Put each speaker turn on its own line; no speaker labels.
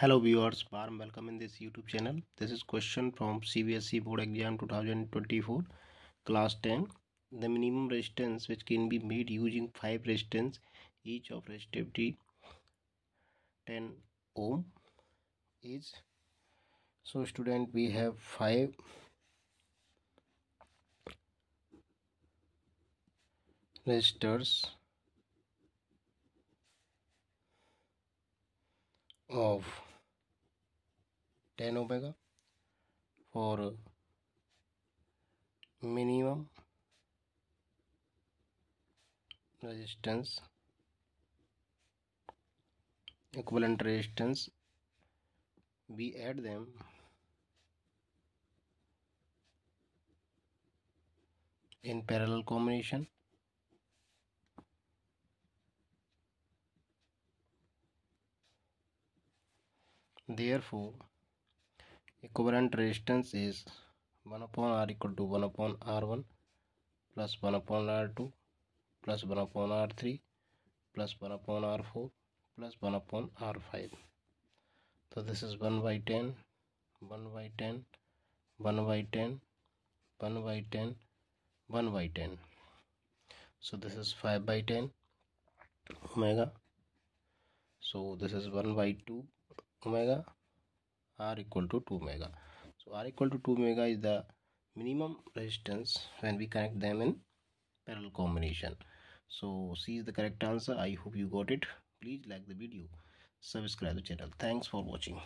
Hello viewers, warm welcome in this YouTube channel. This is question from CBSE Board Exam 2024, Class 10. The minimum resistance which can be made using 5 resistance, each of resistivity 10 ohm is. So student we have 5 resistors of tan omega for minimum resistance, equivalent resistance. We add them in parallel combination. Therefore equivalent resistance is 1 upon r equal to 1 upon r1 plus 1 upon r2 plus 1 upon r3 plus 1 upon r4 plus 1 upon r5 so this is 1 by 10 1 by 10 1 by 10 1 by 10 1 by 10 so this is 5 by 10 omega so this is 1 by 2 omega R equal to 2 mega so R equal to 2 mega is the minimum resistance when we connect them in parallel combination so C is the correct answer I hope you got it please like the video subscribe the channel thanks for watching